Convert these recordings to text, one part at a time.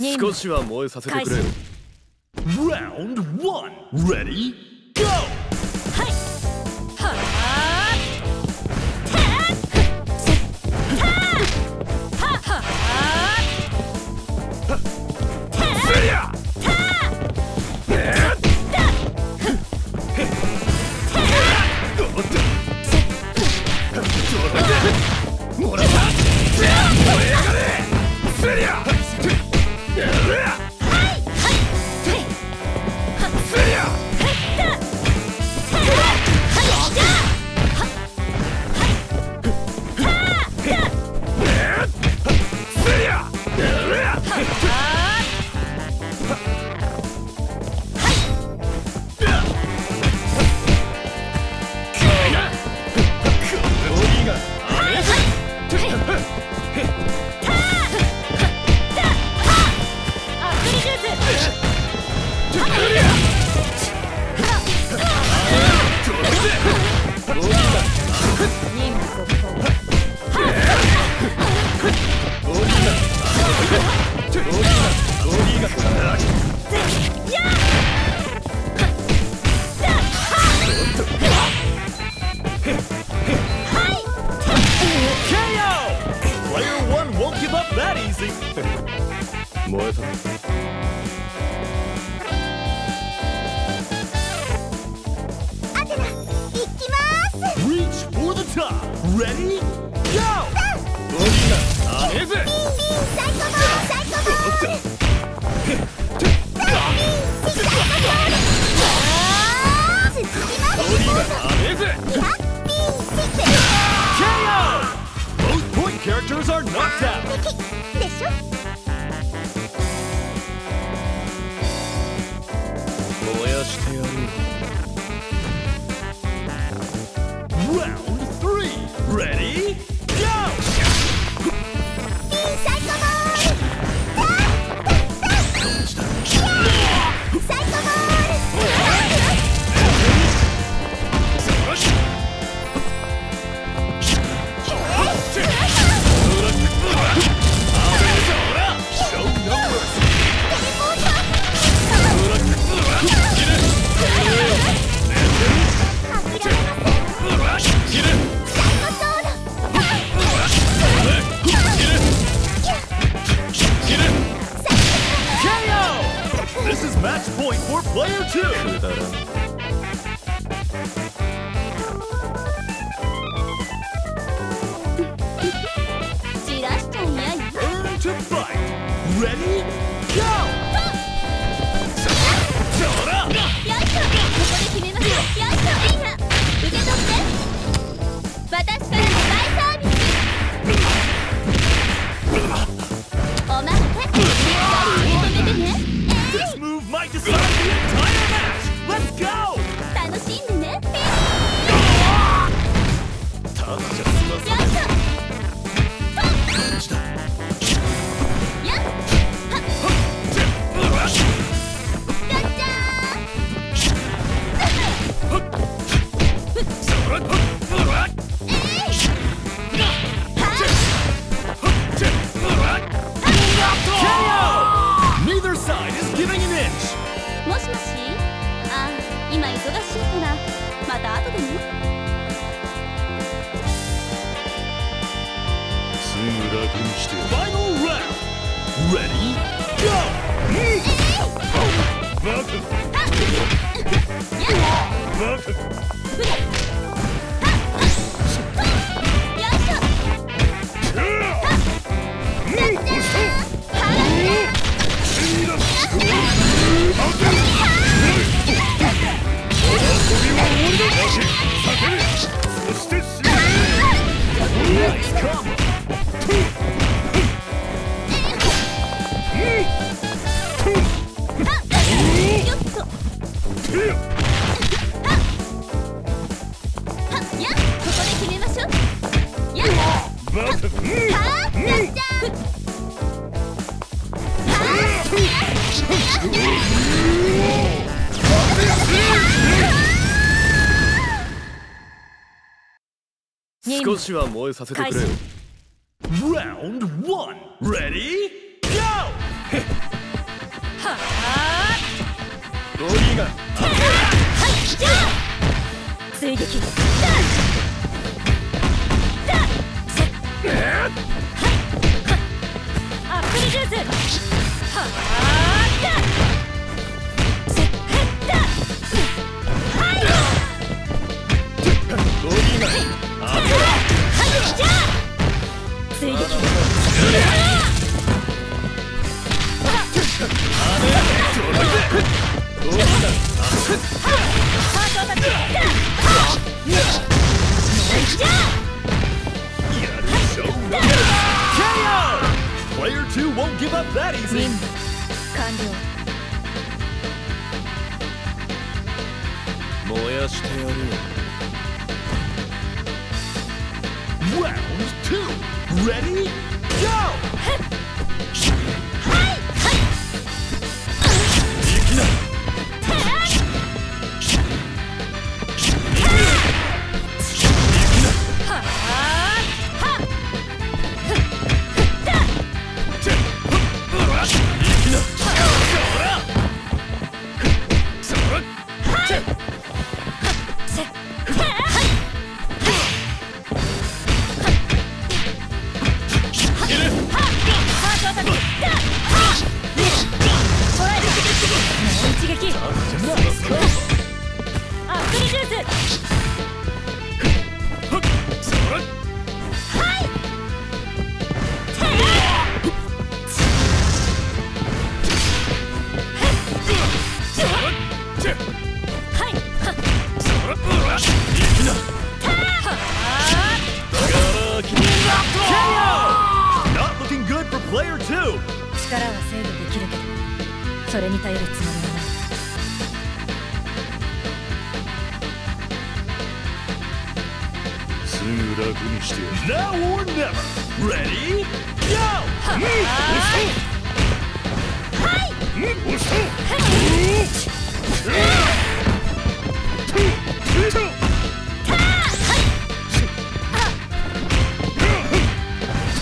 少しは燃えさせてくれよ Round 1 Ready Go! 楽にしてファイナルラウンドレディーゴーバカバカ少しは燃えさせてくれよ Round 1 Ready? Go! ははゴリーはいじゃあ追撃ダンダンはいアップルジュースはは Player 2 won't give up that easy 任務完了燃やしてやるよ Round 2 Ready? Go! それに耐えるつも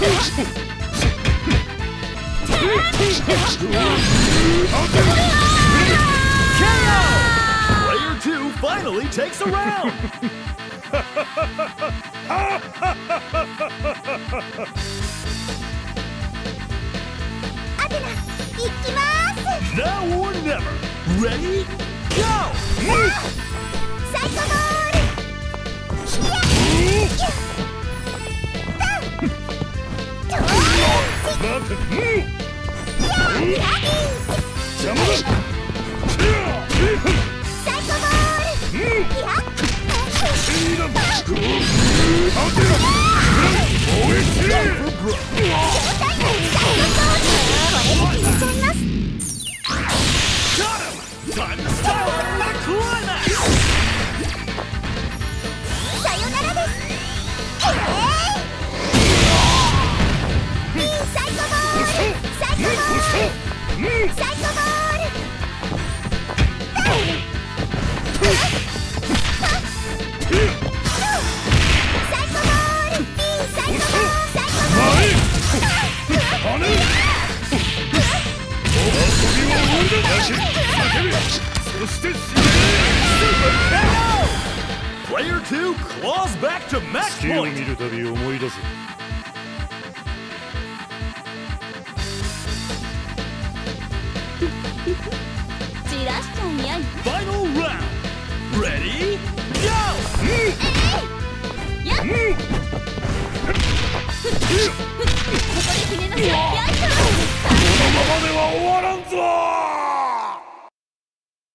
りしてアテナ行きます Now or never Ready? Go! サイコ Player 2 claws back to match 月を point 見るたび思い出す散らしちゃいやい Final round Ready? Go! やっここで決めなさい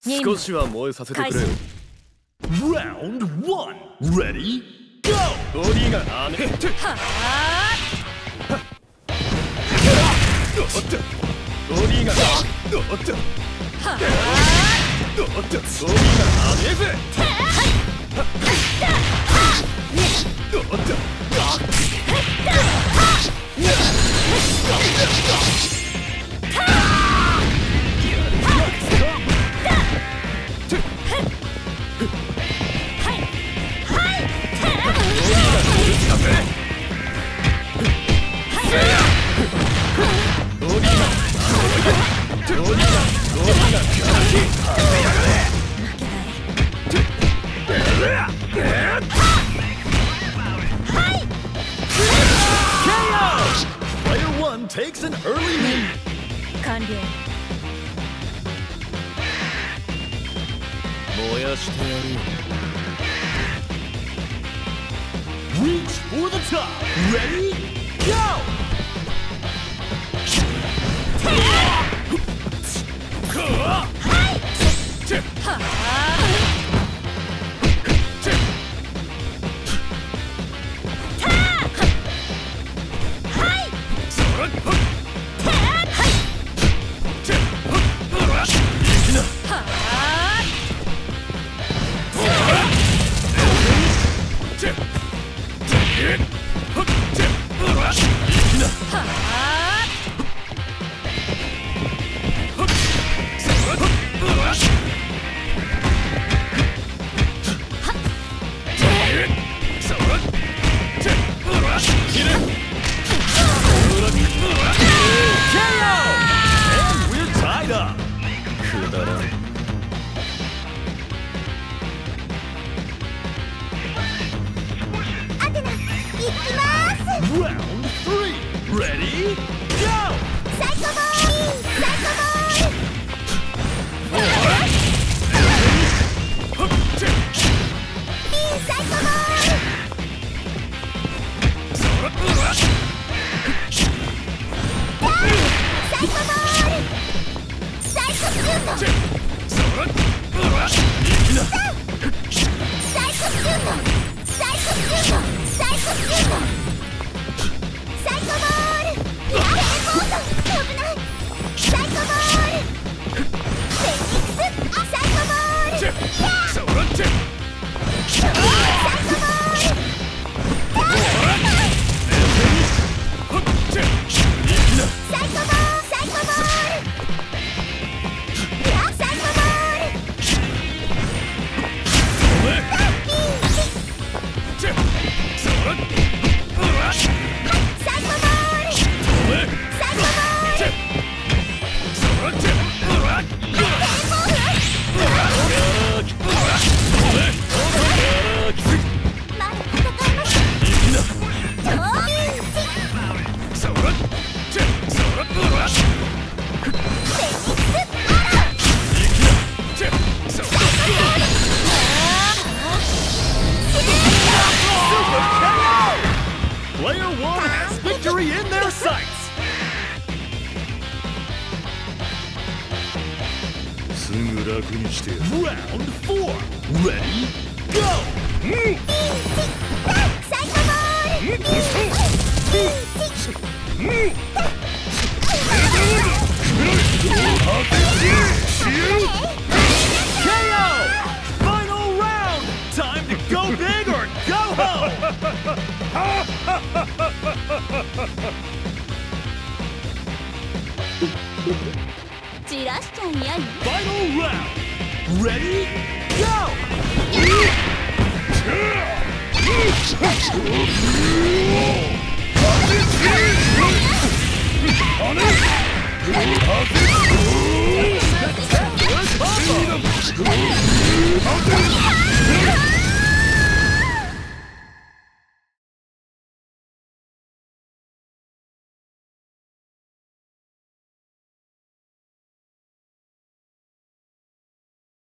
少しは燃えさせてくれよ。Round 1 Ready? Go! ボディが雨はボディがはボディが雨ぜおっとボ完了燃やしてやるよ Reach for the top! Ready? Go! Huh? Round three. Ready? Go! Psycho Boy! Psycho Boy! Psycho Boy! Psycho Psycho ぐ楽にしてやる Round four! Ready? Go! サ Ready? Go!